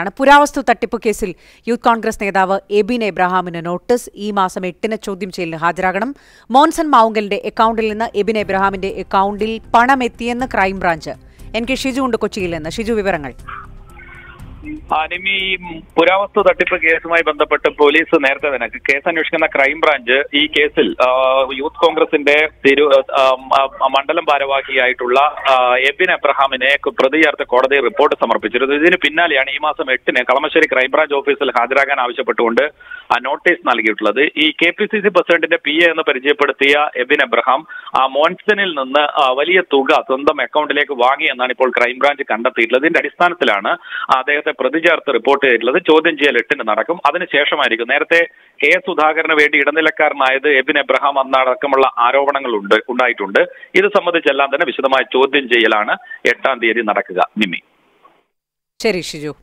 ആണ്. പുരാവസ്തു തട്ടിപ്പ് കേസിൽ യൂത്ത് കോൺഗ്രസ് നേതാവ് എബിൻ എബ്രഹാമിന് നോട്ടീസ് ഈ മാസം എട്ടിന് ചോദ്യം ചെയ്യലിന് ഹാജരാകണം. മോൻസൺ മാവുങ്കലിന്റെ അക്കൗണ്ടിൽ നിന്ന് എബിൻ എബ്രഹാമിന്റെ അക്കൗണ്ടിൽ പണമെത്തിയെന്ന് crime branch. N K Shiju ഉണ്ട് കൊച്ചിയിൽ നിന്ന്. ഷിജു വിവരങ്ങൾ. അനിമി പുരാവസ്തു തട്ടിപ്പ് കേസുമായി ബന്ധപ്പെട്ട് പോലീസ് നേരത്തെ തന്നെ കേസ് അന്വേഷിക്കുന്ന ക്രൈംബ്രാഞ്ച് ഈ കേസിൽ യൂത്ത് കോൺഗ്രസിന്റെ തിരു മണ്ഡലം ഭാരവാഹിയായിട്ടുള്ള എബിൻ അബ്രഹാമിനെ പ്രതി ചേർത്ത് കോടതിയിൽ റിപ്പോർട്ട് സമർപ്പിച്ചിരുന്നു. ഇതിന് പിന്നാലെയാണ് ഈ മാസം എട്ടിന് കളമശ്ശേരി ക്രൈംബ്രാഞ്ച് ഓഫീസിൽ ഹാജരാകാൻ ആവശ്യപ്പെട്ടുകൊണ്ട് നോട്ടീസ് നൽകിയിട്ടുള്ളത്. ഈ കെ പി സി സി പ്രസിഡന്റിന്റെ പി എ എന്ന് പരിചയപ്പെടുത്തിയ എബിൻ അബ്രഹാം ആ മോൻസണിൽ നിന്ന് വലിയ തുക സ്വന്തം അക്കൗണ്ടിലേക്ക് വാങ്ങി എന്നാണ് ഇപ്പോൾ ക്രൈംബ്രാഞ്ച് കണ്ടെത്തിയിട്ടുള്ളത്. ഇതിന്റെ അടിസ്ഥാനത്തിലാണ് അദ്ദേഹത്തെ പ്രതി ചേർത്ത് റിപ്പോർട്ട് ചെയ്തിട്ടുള്ളത് ചോദ്യം ചെയ്യൽ എട്ടിന് നടക്കും. അതിനുശേഷമായിരിക്കും നേരത്തെ എസ് സുധാകരന് വേണ്ടി ഇടനിലക്കാരനായത് എബിൻ എബ്രഹാം ആരോപണങ്ങൾ ഉണ്ട് ഉണ്ടായിട്ടുണ്ട്. ഇത് സംബന്ധിച്ചെല്ലാം തന്നെ വിശദമായ ചോദ്യം ചെയ്യലാണ് എട്ടാം തീയതി നടക്കുക. നിമി ശരി ഷിജു.